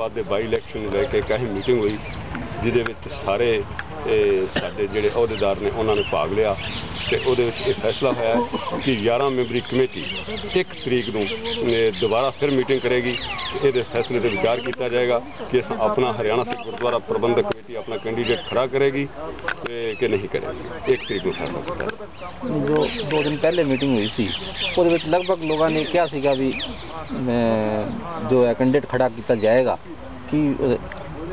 ਬਾਅਦ ਦੇ ਬਾਈ ਇਲੈਕਸ਼ਨ ਨੂੰ ਲੈ ਕੇ ਇੱਕ ਅਹਿਮ ਮੀਟਿੰਗ ਹੋਈ ਜਿਹਦੇ ਵਿੱਚ ਸਾਰੇ ਇਹ, ਸਾਡੇ ਜਿਹੜੇ ਅਹੁਦੇਦਾਰ ਨੇ ਉਹਨਾਂ ਨੇ ਭਾਗ ਲਿਆ। ਤੇ ਉਹਦੇ ਵਿੱਚ ਇਹ ਫੈਸਲਾ ਹੋਇਆ ਹੈ ਕਿ 11 ਮੈਂਬਰੀ ਕਮੇਟੀ 1 ਤਰੀਕ ਨੂੰ ਦੁਬਾਰਾ ਫਿਰ ਮੀਟਿੰਗ ਕਰੇਗੀ। ਇਹਦੇ ਫੈਸਲੇ ਤੇ ਵਿਚਾਰ ਕੀਤਾ ਜਾਏਗਾ ਕਿ ਆਪਣਾ ਹਰਿਆਣਾ ਸਿੱਖ ਗੁਰਦੁਆਰਾ ਪ੍ਰਬੰਧਕ ਕਮੇਟੀ ਆਪਣਾ ਕੈਂਡੀਡੇਟ ਖੜਾ ਕਰੇਗੀ ਤੇ ਕਿ ਨਹੀਂ ਕਰੇਗੀ। 1 ਤਰੀਕ ਨੂੰ ਫੈਸਲਾ ਕੀਤਾ ਜੋ ਦੋ ਦਿਨ ਪਹਿਲੇ ਮੀਟਿੰਗ ਹੋਈ ਸੀ, ਉਹਦੇ ਵਿੱਚ ਲਗਭਗ ਲੋਕਾਂ ਨੇ ਕਿਹਾ ਸੀਗਾ ਵੀ ਜੋ ਹੈ ਕੈਂਡੀਡੇਟ ਖੜਾ ਕੀਤਾ ਜਾਏਗਾ, ਕਿ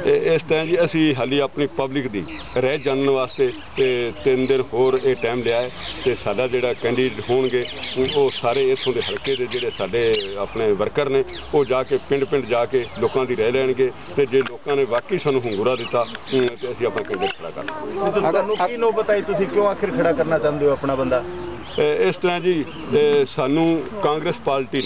ਇਸ ਟਾਈਮ ਜੀ ਅਸੀਂ ਹਾਲੀ ਆਪਣੀ ਪਬਲਿਕ ਦੀ ਰਹਿ ਜਾਣਨ ਵਾਸਤੇ ਤੇ ਤਿੰਨ ਦਿਨ ਹੋਰ ਇਹ ਟਾਈਮ ਲਿਆ ਹੈ ਤੇ ਸਾਡਾ ਜਿਹੜਾ ਕੈਂਡੀਡੇਟ ਹੋਣਗੇ ਉਹ- ਸਾਰੇ ਇਥੋਂ ਦੇ ਹਲਕੇ ਦੇ ਜਿਹੜੇ ਸਾਡੇ ਆਪਣੇ ਵਰਕਰ ਨੇ ਉਹ ਜਾ ਕੇ ਪਿੰਡ ਪਿੰਡ ਜਾ ਕੇ ਲੋਕਾਂ ਦੀ ਰਹਿ ਲੈਣਗੇ ਤੇ ਜੇ ਲੋਕਾਂ ਨੇ ਵਾਕਈ ਸਾਨੂੰ ਹੰਗੂਰਾ ਦਿੱਤਾ ਤੇ ਅਸੀਂ ਆਪਣਾ ਕੈਂਡੀਡੇਟ ਖੜਾ ਕਰ ਲਾਂਗੇ ਤੁਹਾਨੂੰ ਕੀ ਨੋਬਤ ਆਈ ਤੁਸੀਂ ਕਿਉਂ ਆਖਿਰ ਖੜਾ ਕਰਨਾ ਚਾਹੁੰਦੇ ਹੋ ਆਪਣਾ ਬੰਦਾ? ਇਸ ਤਰ੍ਹਾਂ ਜੀ ਸਾਨੂੰ ਕਾਂਗਰਸ ਪਾਰਟੀ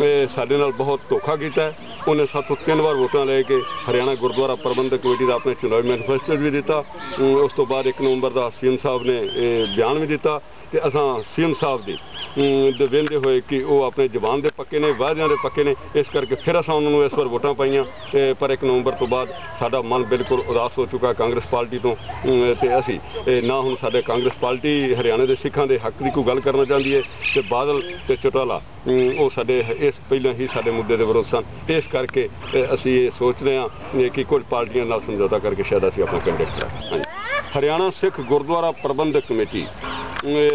ਨੇ ਸਾਡੇ ਨਾਲ ਬਹੁਤ ਧੋਖਾ ਕੀਤਾ। ਉਹਨੇ ਸਾਥੋਂ ਤਿੰਨ ਵਾਰ ਵੋਟਾਂ ਲੈ ਕੇ ਹਰਿਆਣਾ ਗੁਰਦੁਆਰਾ ਪ੍ਰਬੰਧਕ ਕਮੇਟੀ ਦਾ ਆਪਣੇ ਚੁਣਾਵੀ ਮੈਨੀਫੈਸਟੋ ਵੀ ਦਿੱਤਾ। ਉਸ ਤੋਂ ਬਾਅਦ 1 ਨਵੰਬਰ ਦਾ ਸੀਐਮ ਸਾਹਿਬ ਨੇ ਇਹ ਬਿਆਨ ਵੀ ਦਿੱਤਾ ਤੇ ਅਸਾਂ ਸੀਐਮ ਸਾਹਿਬ ਦੀ ਅਮ, ਦੇ ਵੇਂਦੇ ਹੋਏ ਕਿ ਉਹ ਆਪਣੇ ਜ਼ਬਾਨ ਦੇ ਪੱਕੇ ਨੇ ਵਾਅਦਿਆਂ ਦੇ ਪੱਕੇ ਨੇ ਇਸ ਕਰਕੇ ਫਿਰ ਅਸਾਂ ਉਹਨਾਂ ਨੂੰ ਇਸ ਵਾਰ ਵੋਟਾਂ ਪਾਈਆਂ। ਪਰ 1 ਨਵੰਬਰ ਤੋਂ ਬਾਅਦ ਸਾਡਾ ਮਨ ਬਿਲਕੁਲ ਉਦਾਸ ਹੋ ਚੁੱਕਾ ਕਾਂਗਰਸ ਪਾਰਟੀ ਤੋਂ ਅਮ, ਤੇ ਅਸੀਂ ਇਹ ਨਾ ਹੁਣ ਸਾਡੇ ਕਾਂਗਰਸ ਪਾਰਟੀ ਹਰਿਆਣਾ ਦੇ ਸਿੱਖਾਂ ਦੇ ਹੱਕ ਦੀ ਕੋਈ ਗੱਲ ਕਰਨਾ ਚਾਹੁੰਦੀ ਹੈ ਤੇ ਬਾਦਲ ਤੇ ਚਟਾਲਾ। ਉਹ ਸਾਡੇ ਇਸ ਪਹਿਲਾਂ ਹੀ ਸਾਡੇ ਮੁੱਦੇ ਦੇ ਵਿਰੋਧ ਸਨ। ਇਸ ਕਰਕੇ ਅਸੀਂ ਇਹ ਸੋਚ ਰਹੇ ਹਾਂ ਕਿ ਕੁਝ ਪਾਰਟੀਆਂ ਨਾਲ ਸਮਝੌਤਾ ਕਰਕੇ ਸ਼ਾਇਦ ਅਸੀਂ ਆਪਣਾ ਕੈਂਡੀਡੇਟ ਕਰਾਂਗੇ। ਹਰਿਆਣਾ ਸਿੱਖ ਗੁਰਦੁਆਰਾ ਪ੍ਰਬੰਧਕ ਕਮੇਟੀ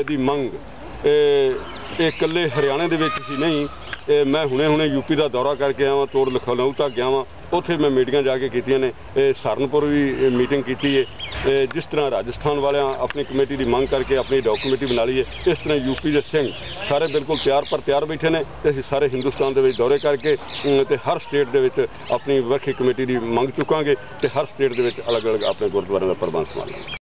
ਦੀ ਮੰਗ, ਇਹ ਇਹ ਇਕੱਲੇ ਹਰਿਆਣੇ ਦੇ ਵਿੱਚ ਹੀ ਨਹੀਂ ਇਹ ਮੈਂ ਹੁਣੇ ਹੁਣੇ ਯੂਪੀ ਦਾ ਦੌਰਾ ਕਰਕੇ ਆਵਾਂ ਵਾਂ ਤੋੜ ਲਖਨਊ ਤੱਕ ਗਿਆ ਵਾਂ। ਉੱਥੇ ਮੈਂ ਮੀਟਿੰਗਾਂ ਜਾ ਕੇ ਕੀਤੀਆਂ ਨੇ। ਇਹ ਸਹਾਰਨਪੁਰ ਵੀ ਮੀਟਿੰਗ ਕੀਤੀ ਹੈ ਜਿਸ ਤਰ੍ਹਾਂ ਰਾਜਸਥਾਨ ਵਾਲਿਆਂ ਆਪਣੀ ਕਮੇਟੀ ਦੀ ਮੰਗ ਕਰਕੇ ਆਪਣੀ ਡਾਕੂਮੈਂਟੀ ਬਣਾ ਲਈ ਹੈ ਇਸ ਤਰ੍ਹਾਂ ਯੂਪੀ ਦੇ ਸਿੰਘ ਸਾਰੇ ਬਿਲਕੁਲ ਤਿਆਰ ਪਰ ਤਿਆਰ ਬੈਠੇ ਨੇ ਤੇ ਅਸੀਂ ਸਾਰੇ ਹਿੰਦੁਸਤਾਨ ਦੇ ਵਿੱਚ ਦੌਰੇ ਕਰਕੇ ਅਮ, ਤੇ ਹਰ ਸਟੇਟ ਦੇ ਵਿੱਚ ਆਪਣੀ ਵਰਖੀ ਕਮੇਟੀ ਦੀ ਮੰਗ ਚੁੱਕਾਂਗੇ ਤੇ ਹਰ ਸਟੇਟ ਦੇ ਵਿੱਚ ਅਲੱਗ-ਅਲੱਗ ਆਪਣੇ ਗੁਰਦੁਆਰਿਆਂ ਦਾ ਪ੍ਰਬੰਧ ਸੰਭਾਲਾਂਗੇ।